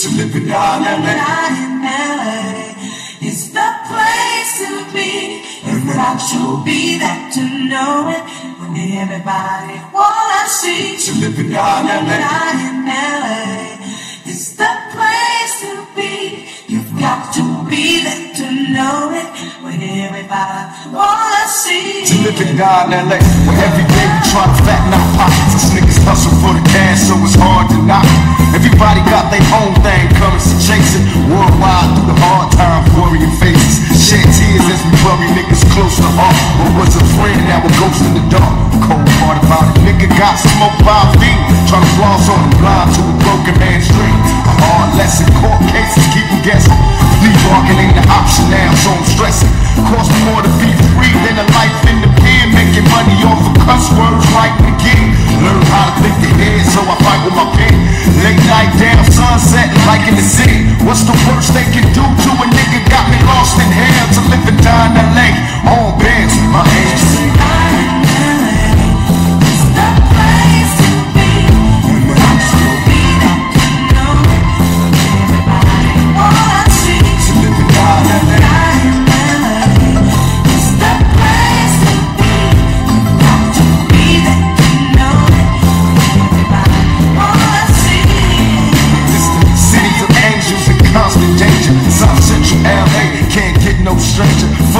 Slipping down that melody is the place to be. If not, you'll be that to know it. When everybody wanna see. Slipping down that melody is the place to be. You've got to be that to know it. When everybody wanna see. Slipping down that L.A. where every day we try to fatten our pockets. Niggas hustle for the cash. Who was a friend that would ghost in the dark? Cold part about it. Nigga got smoked by a fiend. Trying to floss on the blind to a broken man's dream. A hard lesson. Court cases keep him guessing. Leave ain't the option now, so I'm stressing. Cost me more to be free than a life in the pen. Making money off of cuss words right again. Learn how to think ahead, so I fight with my pen. Late night, damn sunset, like in the city. What's the worst they can stranger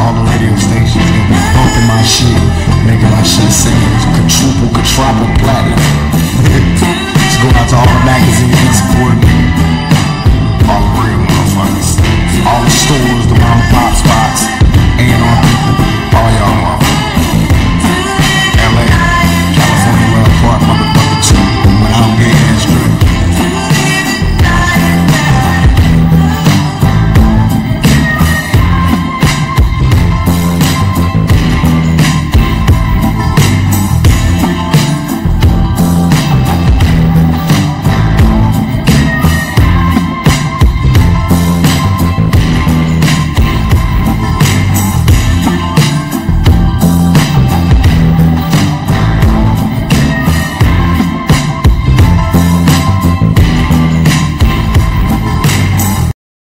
All the radio stations been bumping my shit.